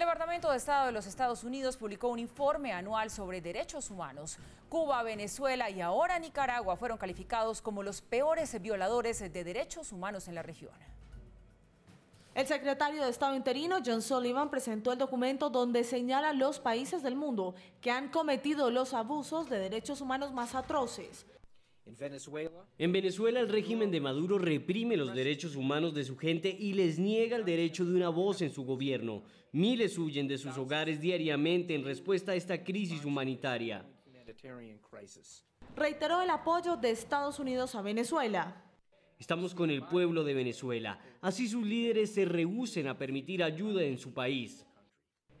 El Departamento de Estado de los Estados Unidos publicó un informe anual sobre derechos humanos. Cuba, Venezuela y ahora Nicaragua fueron calificados como los peores violadores de derechos humanos en la región. El secretario de Estado interino, John Sullivan, presentó el documento donde señala los países del mundo que han cometido los abusos de derechos humanos más atroces. En Venezuela el régimen de Maduro reprime los derechos humanos de su gente y les niega el derecho de una voz en su gobierno. Miles huyen de sus hogares diariamente en respuesta a esta crisis humanitaria. Reiteró el apoyo de Estados Unidos a Venezuela. Estamos con el pueblo de Venezuela, así sus líderes se rehúsen a permitir ayuda en su país.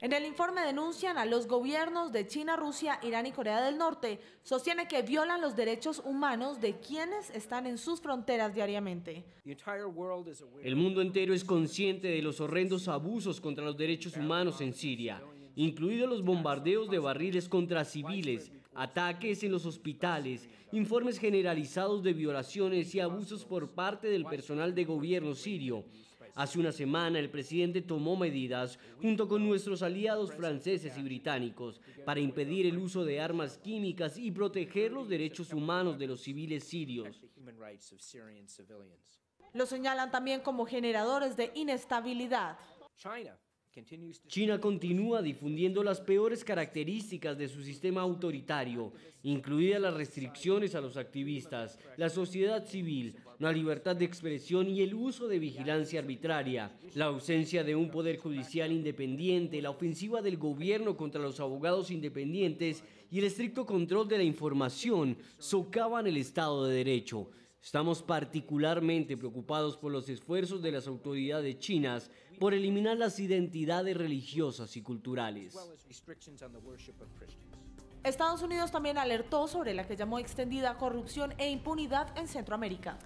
En el informe denuncian a los gobiernos de China, Rusia, Irán y Corea del Norte. Sostiene que violan los derechos humanos de quienes están en sus fronteras diariamente. El mundo entero es consciente de los horrendos abusos contra los derechos humanos en Siria, incluidos los bombardeos de barriles contra civiles, ataques en los hospitales, informes generalizados de violaciones y abusos por parte del personal de gobierno sirio. Hace una semana el presidente tomó medidas junto con nuestros aliados franceses y británicos para impedir el uso de armas químicas y proteger los derechos humanos de los civiles sirios. Lo señalan también como generadores de inestabilidad. China continúa difundiendo las peores características de su sistema autoritario, incluidas las restricciones a los activistas, la sociedad civil, la libertad de expresión y el uso de vigilancia arbitraria, la ausencia de un poder judicial independiente, la ofensiva del gobierno contra los abogados independientes y el estricto control de la información socavan el Estado de Derecho. Estamos particularmente preocupados por los esfuerzos de las autoridades chinas por eliminar las identidades religiosas y culturales. Estados Unidos también alertó sobre la que llamó extendida corrupción e impunidad en Centroamérica.